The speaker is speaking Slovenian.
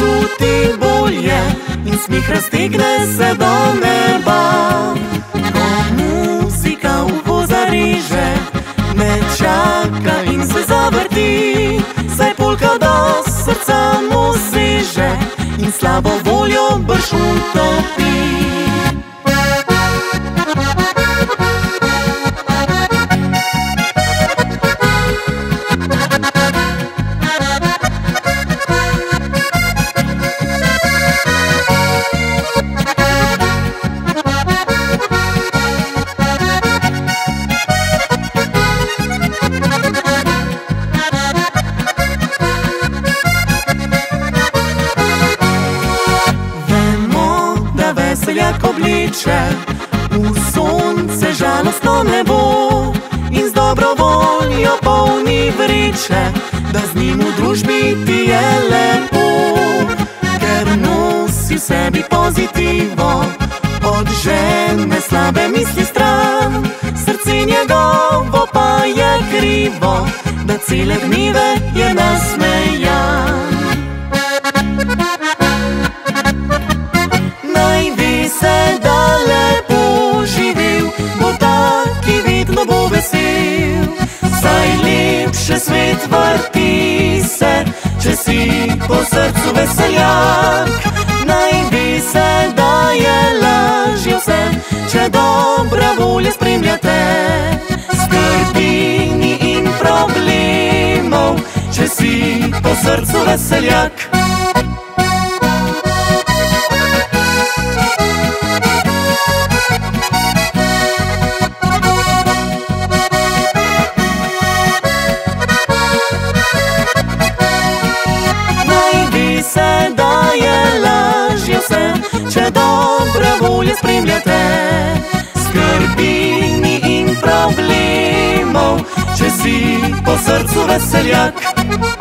počuti bolje in smih raztegne se do neba. Ko muzika uho zariže, me čaka in se zavrti, saj polka do srca mu seže in slabo voljo brž utopi. Veseljak obliče, v sonce žalostno nebo in z dobro voljo polni vriče, da z njim v družbi ti je lepo, ker nosi v sebi pozitivo, od žene slabe misli stran, srce njegovo pa je krivo, da cele dneve če si po srcu veseljak. Naj bi se, da je lažje vse, če dobra volja spremljate. Skrbi ni in problemov, če si po srcu veseljak. Če si po srcu veseljak.